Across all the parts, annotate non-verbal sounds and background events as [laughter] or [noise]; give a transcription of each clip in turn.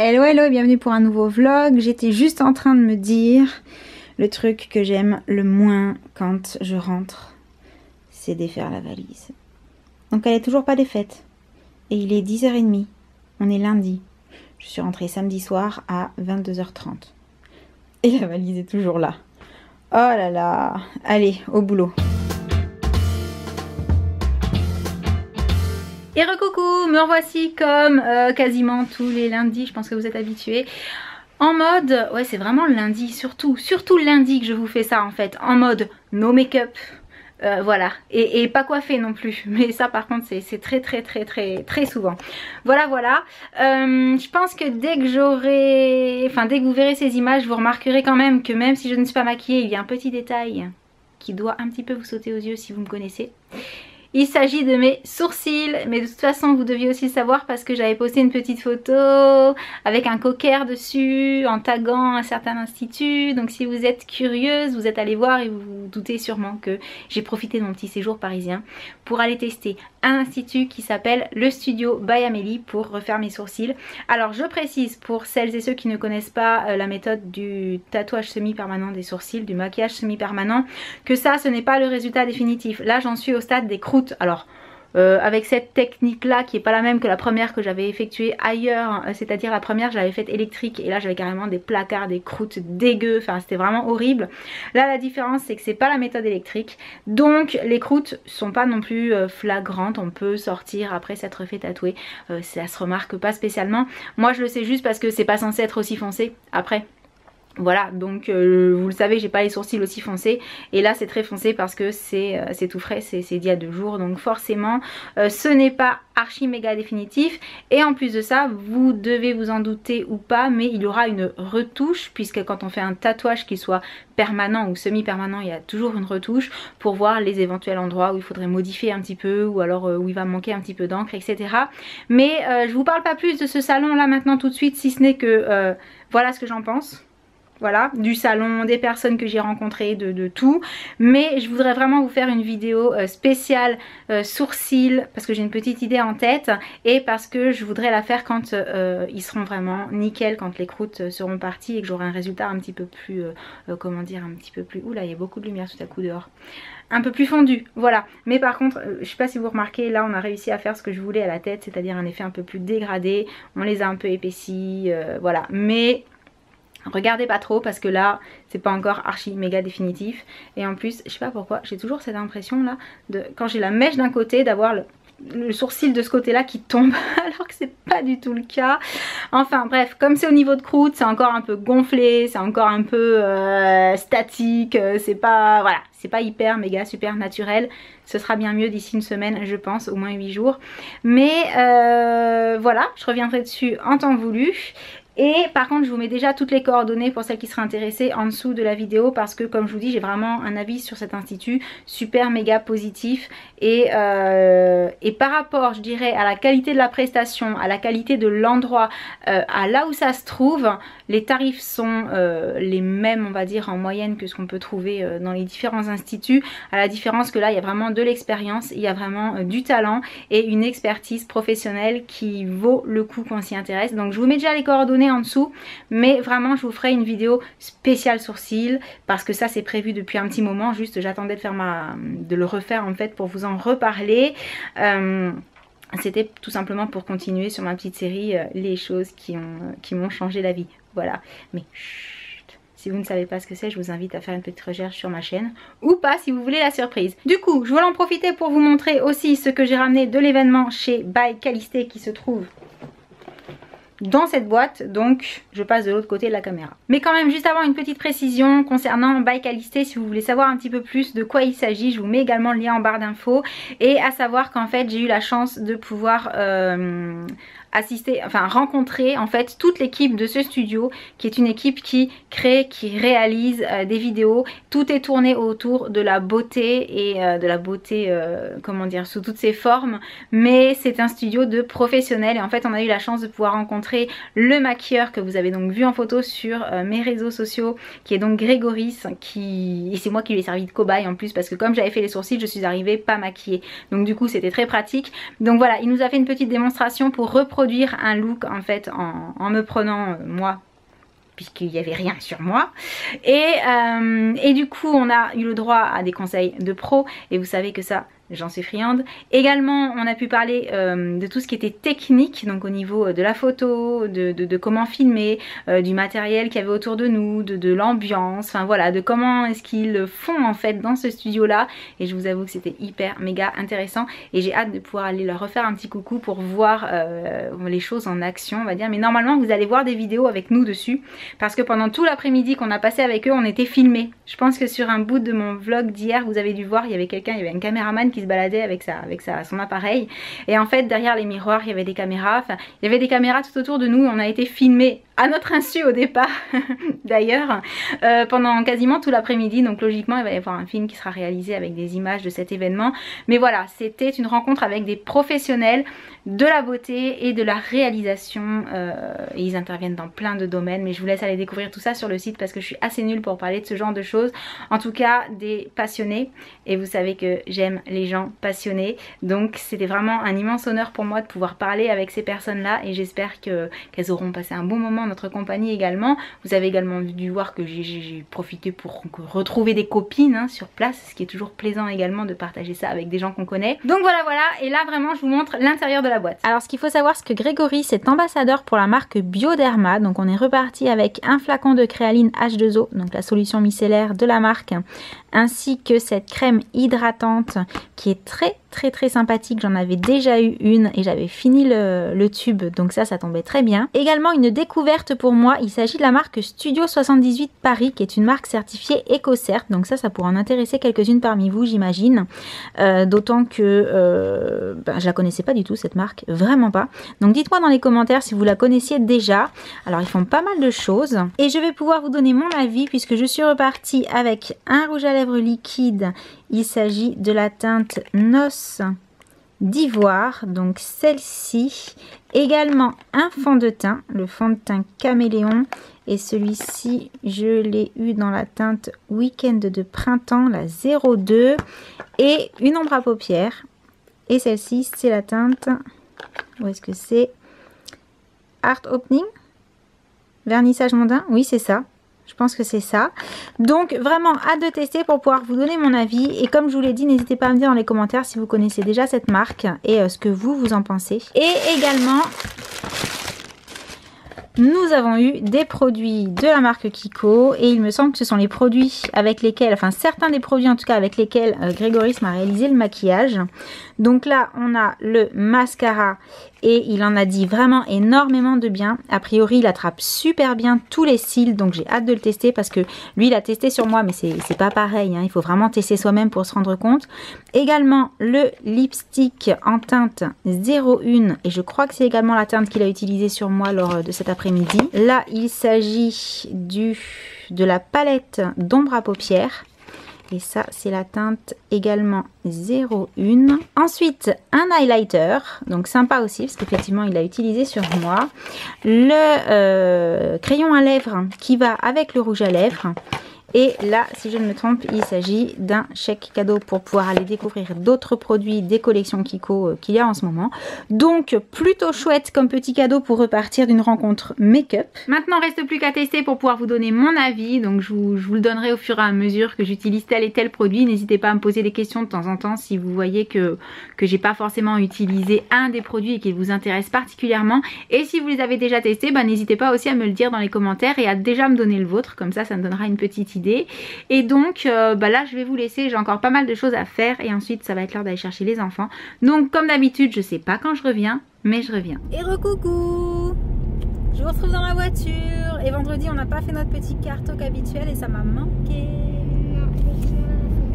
Hello hello bienvenue pour un nouveau vlog. J'étais juste en train de me dire le truc que j'aime le moins quand je rentre, c'est défaire la valise. Donc elle est toujours pas défaite. Et il est 10h30. On est lundi. Je suis rentrée samedi soir à 22h30. Et la valise est toujours là. Oh là là. Allez, au boulot. Et recoucou, me revoici comme euh, quasiment tous les lundis, je pense que vous êtes habitués. En mode, ouais c'est vraiment lundi, surtout, surtout lundi que je vous fais ça en fait, en mode no make-up, euh, voilà, et, pas coiffé non plus, [laughs] mais ça par contre c'est très très très très très souvent. Voilà voilà, euh, je pense que dès que j'aurai, enfin dès que vous verrez ces images, vous remarquerez quand même que même si je ne suis pas maquillée, il y a un petit détail qui doit un petit peu vous sauter aux yeux si vous me connaissez. Il s'agit de mes sourcils, mais de toute façon vous deviez aussi le savoir parce que j'avais posté une petite photo avec un cocker dessus en taguant un certain institut. Donc si vous êtes curieuse, vous êtes allé voir et vous vous doutez sûrement que j'ai profité de mon petit séjour parisien pour aller tester un institut qui s'appelle le Studio by Amélie pour refaire mes sourcils. Alors je précise pour celles et ceux qui ne connaissent pas euh, la méthode du tatouage semi-permanent des sourcils, du maquillage semi-permanent, que ça ce n'est pas le résultat définitif. Là j'en suis au stade des croûtes alors euh, avec cette technique là qui est pas la même que la première que j'avais effectuée ailleurs euh, c'est à dire la première j'avais faite électrique et là j'avais carrément des placards des croûtes dégueu enfin c'était vraiment horrible. Là la différence c'est que c'est pas la méthode électrique. Donc les croûtes sont pas non plus euh, flagrantes. On peut sortir après s'être fait tatouer. Ça se remarque pas spécialement. Moi je le sais juste parce que c'est pas censé être aussi foncé après voilà donc euh, vous le savez j'ai pas les sourcils aussi foncés. Et là c'est très foncé parce que c'est euh, tout frais c'est d'il y a deux jours. Donc forcément euh, ce n'est pas archi méga définitif. Et en plus de ça vous devez vous en douter ou pas mais il y aura une retouche puisque quand on fait un tatouage qui soit permanent ou semi permanent il y a toujours une retouche pour voir les éventuels endroits où il faudrait modifier un petit peu ou alors où il va manquer un petit peu d'encre etc mais je vous parle pas plus de ce salon là maintenant tout de suite si ce n'est que voilà ce que j'en pense voilà, du salon, des personnes que j'ai rencontrées, de, tout. Mais je voudrais vraiment vous faire une vidéo euh, spéciale euh, sourcils parce que j'ai une petite idée en tête et parce que je voudrais la faire quand euh, ils seront vraiment nickel, quand les croûtes seront parties et que j'aurai un résultat un petit peu plus, comment dire, un petit peu plus... Oula, il y a beaucoup de lumière tout à coup dehors un peu plus fondu, voilà. Mais par contre, je sais pas si vous remarquez, là on a réussi à faire ce que je voulais à la tête, c'est-à-dire un effet un peu plus dégradé. On les a un peu épaissis, voilà. Mais Regardez pas trop parce que là c'est pas encore archi méga définitif. Et en plus je sais pas pourquoi j'ai toujours cette impression là de quand j'ai la mèche d'un côté d'avoir le, sourcil de ce côté là qui tombe [laughs] alors que c'est pas du tout le cas. Enfin bref comme c'est au niveau de croûte c'est encore un peu gonflé c'est encore un peu euh, statique euh, c'est pas voilà c'est pas hyper méga super naturel. Ce sera bien mieux d'ici une semaine je pense au moins 8 jours. Mais euh, voilà je reviendrai dessus en temps voulu et par contre je vous mets déjà toutes les coordonnées pour celles qui seraient intéressées en dessous de la vidéo parce que comme je vous dis j'ai vraiment un avis sur cet institut super méga positif. Et, euh, et par rapport je dirais à la qualité de la prestation, à la qualité de l'endroit, euh, à là où ça se trouve, les tarifs sont euh, les mêmes on va dire en moyenne que ce qu'on peut trouver dans les différents instituts. À la différence que là il y a vraiment de l'expérience, il y a vraiment du talent et une expertise professionnelle qui vaut le coup qu'on s'y intéresse. Donc je vous mets déjà les coordonnées en dessous. Mais vraiment je vous ferai une vidéo spéciale sourcils parce que ça c'est prévu depuis un petit moment. Juste j'attendais de faire ma de le refaire en fait pour vous en reparler. Euh, c'était tout simplement pour continuer sur ma petite série euh, les choses qui ont qui m'ont changé la vie. Voilà. Mais si vous ne savez pas ce que c'est, je vous invite à faire une petite recherche sur ma chaîne. Ou pas si vous voulez la surprise. Du coup, je voulais en profiter pour vous montrer aussi ce que j'ai ramené de l'événement chez By Calisté qui se trouve dans cette boîte donc je passe de l'autre côté de la caméra. Mais quand même juste avant une petite précision concernant Bike Alisté si vous voulez savoir un petit peu plus de quoi il s'agit je vous mets également le lien en barre d'infos et à savoir qu'en fait j'ai eu la chance de pouvoir euh, assister, enfin rencontrer en fait toute l'équipe de ce studio qui est une équipe qui crée, qui réalise euh, des vidéos. Tout est tourné autour de la beauté et euh, de la beauté, euh, comment dire, sous toutes ses formes. Mais c'est un studio de professionnels et en fait on a eu la chance de pouvoir rencontrer le maquilleur que vous avez donc vu en photo sur mes réseaux sociaux qui est donc Grégoris qui... et c'est moi qui lui ai servi de cobaye en plus parce que comme j'avais fait les sourcils je suis arrivée pas maquillée donc du coup c'était très pratique donc voilà il nous a fait une petite démonstration pour reproduire un look en fait en, me prenant moi puisqu'il n'y avait rien sur moi. Et, et, du coup, on a eu le droit à des conseils de pro. Et vous savez que ça, j'en suis friande. Également, on a pu parler euh, de tout ce qui était technique, donc au niveau euh, de la photo, de, comment filmer, euh, du matériel qu'il y avait autour de nous, de, l'ambiance, enfin voilà, de comment est-ce qu'ils font en fait dans ce studio-là. Et je vous avoue que c'était hyper méga intéressant et j'ai hâte de pouvoir aller leur refaire un petit coucou pour voir les choses en action, on va dire. Mais normalement, vous allez voir des vidéos avec nous dessus parce que pendant tout l'après-midi qu'on a passé avec eux, on était filmés. Je pense que sur un bout de mon vlog d'hier, vous avez dû voir, il y avait quelqu'un, il y avait un caméraman qui se baladait avec, ça, avec ça, son appareil. Et en fait, derrière les miroirs, il y avait des caméras. Enfin, il y avait des caméras tout autour de nous. On a été filmés à notre insu au départ [laughs] d'ailleurs. Euh, pendant quasiment tout l'après-midi donc logiquement il va y avoir un film qui sera réalisé avec des images de cet événement. Mais voilà c'était une rencontre avec des professionnels de la beauté et de la réalisation. Euh, ils interviennent dans plein de domaines mais je vous laisse aller découvrir tout ça sur le site parce que je suis assez nulle pour parler de ce genre de choses. En tout cas des passionnés. Et vous savez que j'aime les gens passionnés. Donc c'était vraiment un immense honneur pour moi de pouvoir parler avec ces personnes là et j'espère qu'elles auront passé un bon moment notre compagnie également. Vous avez également dû voir que j'ai profité pour retrouver des copines hein, sur place, ce qui est toujours plaisant également de partager ça avec des gens qu'on connaît. Donc voilà voilà, et là vraiment je vous montre l'intérieur de la boîte. Alors ce qu'il faut savoir c'est que Grégory c'est ambassadeur pour la marque Bioderma, donc on est reparti avec un flacon de créaline H2O, donc la solution micellaire de la marque, ainsi que cette crème hydratante qui est très très très sympathique. J'en avais déjà eu une et j'avais fini le, tube, donc ça, ça tombait très bien. Également une découverte pour moi, il s'agit de la marque Studio 78 Paris, qui est une marque certifiée EcoCert. Donc ça, ça pourrait en intéresser quelques-unes parmi vous, j'imagine. Euh, d'autant que euh, ben, je la connaissais pas du tout, cette marque, vraiment pas. Donc dites-moi dans les commentaires si vous la connaissiez déjà. Alors ils font pas mal de choses. Et je vais pouvoir vous donner mon avis puisque je suis repartie avec un rouge à lèvres liquide il s'agit de la teinte Noce d'ivoire, donc celle-ci. Également un fond de teint, le fond de teint caméléon. Et celui-ci, je l'ai eu dans la teinte Weekend de printemps, la 02. Et une ombre à paupières. Et celle-ci, c'est la teinte, où est-ce que c'est? Art Opening? Vernissage mondain, oui c'est ça. Je pense que c'est ça. Donc vraiment hâte de tester pour pouvoir vous donner mon avis. Et comme je vous l'ai dit, n'hésitez pas à me dire dans les commentaires si vous connaissez déjà cette marque et euh, ce que vous, vous en pensez. Et également, nous avons eu des produits de la marque Kiko et il me semble que ce sont les produits avec lesquels, enfin certains des produits en tout cas avec lesquels euh, Grégoris m'a réalisé le maquillage. Donc là on a le mascara et il en a dit vraiment énormément de bien. A priori il attrape super bien tous les cils donc j'ai hâte de le tester parce que lui il a testé sur moi mais c'est pas pareil, hein. il faut vraiment tester soi-même pour se rendre compte. Également le lipstick en teinte 01 et je crois que c'est également la teinte qu'il a utilisée sur moi lors de cet après midi Là, il s'agit du de la palette d'ombre à paupières. Et ça, c'est la teinte également 01. Ensuite, un highlighter. Donc sympa aussi, parce qu'effectivement, il a utilisé sur moi. Le euh, crayon à lèvres qui va avec le rouge à lèvres. Et là, si je ne me trompe, il s'agit d'un chèque cadeau pour pouvoir aller découvrir d'autres produits des collections Kiko euh, qu'il y a en ce moment. Donc, plutôt chouette comme petit cadeau pour repartir d'une rencontre make-up. Maintenant, reste plus qu'à tester pour pouvoir vous donner mon avis. Donc, je vous, le donnerai au fur et à mesure que j'utilise tel et tel produit. N'hésitez pas à me poser des questions de temps en temps si vous voyez que, que j'ai pas forcément utilisé un des produits et qu'il vous intéresse particulièrement. Et si vous les avez déjà testés, bah, n'hésitez pas aussi à me le dire dans les commentaires et à déjà me donner le vôtre. Comme ça, ça me donnera une petite idée et donc euh, bah là je vais vous laisser, j'ai encore pas mal de choses à faire et ensuite ça va être l'heure d'aller chercher les enfants. Donc comme d'habitude je sais pas quand je reviens, mais je reviens. Et recoucou Je vous retrouve dans ma voiture et vendredi on n'a pas fait notre petit cartok habituel et ça m'a manqué.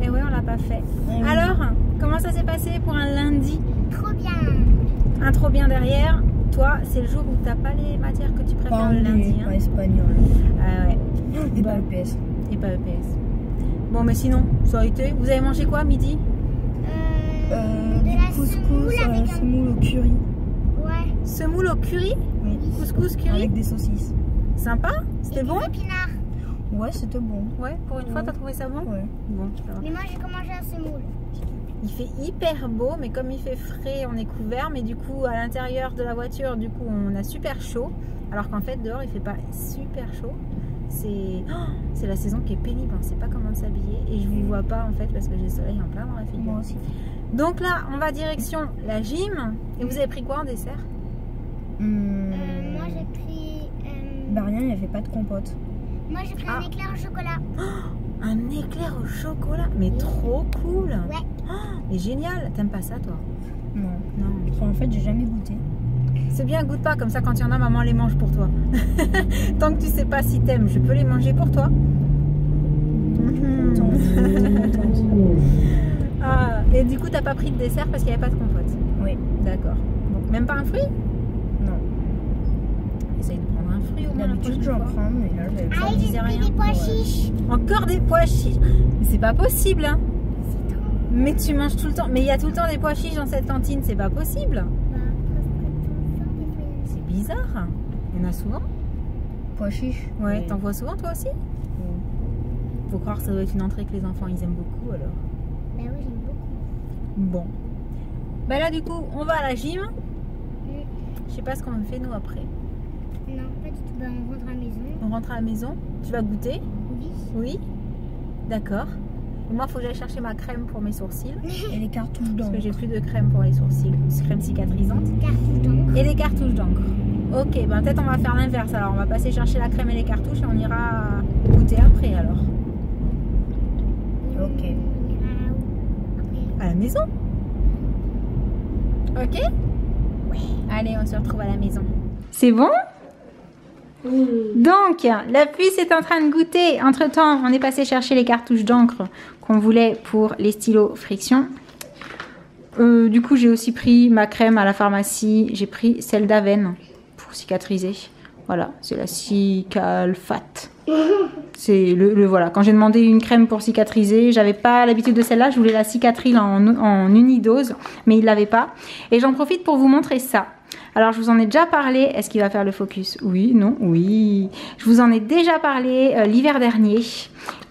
Et ouais on l'a pas fait. Alors comment ça s'est passé pour un lundi? Trop bien Un trop bien derrière toi, c'est le jour où t'as pas les matières que tu préfères le lundi. Hein. espagnol. Ah ouais. Et pas Pas EPS. Bon, mais sinon, ça a été. Vous avez mangé quoi midi? Euh, euh, Du couscous, euh, semoule au curry. Ouais. Semoule au curry? Oui. Couscous curry? Avec des saucisses. Sympa? C'était bon? Ouais, c'était bon. Ouais, pour une fois, t'as trouvé ça bon? Ouais. Bon, Mais moi, j'ai commencé la semoule. Il fait hyper beau, mais comme il fait frais, on est couvert. Mais du coup, à l'intérieur de la voiture, du coup, on a super chaud. Alors qu'en fait, dehors, il fait pas super chaud. C'est oh, c'est la saison qui est pénible. On sait pas comment s'habiller. Et je vous vois pas en fait parce que j'ai le soleil en plein dans la figure. Moi aussi. Donc là, on va direction la gym. Et vous avez pris quoi en dessert? Euh, moi j'ai pris. euh, Bah rien, il n'y avait pas de compote. moi j'ai pris Ah. un éclair au chocolat. Un éclair au chocolat. Mais trop cool. Ouais. Oh, mais génial. T'aimes pas ça, toi? Non. Non. Enfin, en fait, j'ai jamais goûté. C'est bien, goûte pas, comme ça quand il y en a, maman les mange pour toi. [laughs] Tant que tu sais pas si t'aimes, je peux les manger pour toi. Mhm. [laughs] Ah, et du coup, t'as pas pris de dessert parce qu'il n'y avait pas de compote. Oui. D'accord. Donc, même pas un fruit? Non. Essaye de prendre un fruit au moins la prochaine fois. prends, mais là, et j'ai pris rien. des pois chiches. Encore des pois chiches Mais c'est pas possible, hein. Mais tu manges tout le temps. Mais il y a tout le temps des pois chiches dans cette cantine, c'est pas possible. Bah, presque tout le temps, des fois, il y en a. C'est bizarre. Il y en a souvent Pois chiche. Ouais, t'en vois souvent toi aussi? Faut croire que ça doit être une entrée que les enfants ils aiment beaucoup alors. Bah oui, j'aime beaucoup. Bon. Bah là du coup, on va à la gym. Mm. Je sais pas ce qu'on fait nous après. Non, pas du tout. Bah, on rentre à la maison. On rentre à la maison. Tu vas goûter? Oui. Oui. D'accord. Moi, faut que j'aille chercher ma crème pour mes sourcils. Et les cartouches Parce d'encre. que j'ai plus de crème pour les sourcils. Crème cicatrisante. Et des cartouches d'encre. Ok, ben peut-être on va faire l'inverse. Alors on va passer chercher la crème et les cartouches et on ira goûter après alors. Ok. À la maison Ok? Allez, on se retrouve à la maison. C'est bon? Donc, la puce est en train de goûter. Entre temps, on est passé chercher les cartouches d'encre qu'on voulait pour les stylos friction. Euh, du coup, j'ai aussi pris ma crème à la pharmacie. J'ai pris celle d'Aven pour cicatriser. Voilà, c'est la Cicalfat. C'est le, le- voilà. Quand j'ai demandé une crème pour cicatriser, j'avais pas l'habitude de celle-là. Je voulais la cicatril en, en unidose, mais il l'avait pas. Et j'en profite pour vous montrer ça. Alors, je vous en ai déjà parlé. Est-ce qu'il va faire le focus? Oui, non, oui. Je vous en ai déjà parlé euh, l'hiver dernier.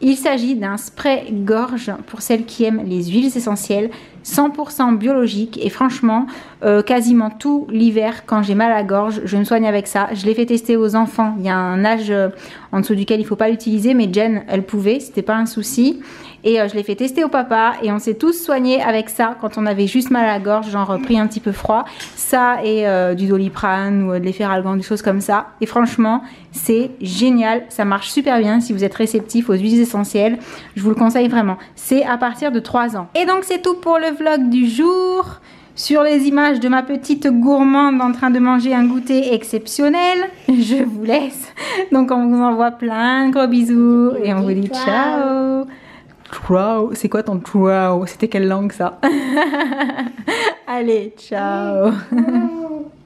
Il s'agit d'un spray gorge pour celles qui aiment les huiles essentielles, 100% biologique. Et franchement, euh, quasiment tout l'hiver, quand j'ai mal à la gorge, je me soigne avec ça. Je l'ai fait tester aux enfants. Il y a un âge euh, en dessous duquel il faut pas l'utiliser, mais Jen, elle pouvait, c'était pas un souci. Et euh, je l'ai fait tester au papa et on s'est tous soignés avec ça quand on avait juste mal à la gorge, genre pris un petit peu froid. Ça et du doliprane ou de l'efferalgan, des choses comme ça. Et franchement, c'est génial, ça marche super bien si vous êtes réceptif aux huiles essentielles. Je vous le conseille vraiment. C'est à partir de 3 ans. Et donc c'est tout pour le vlog du jour. Sur les images de ma petite gourmande en train de manger un goûter exceptionnel, [laughs] je vous laisse. Donc on vous envoie plein de gros bisous et on vous dit ciao. Ciao, c'est quoi ton ciao? C'était quelle langue ça? [laughs] Allez, ciao. [laughs]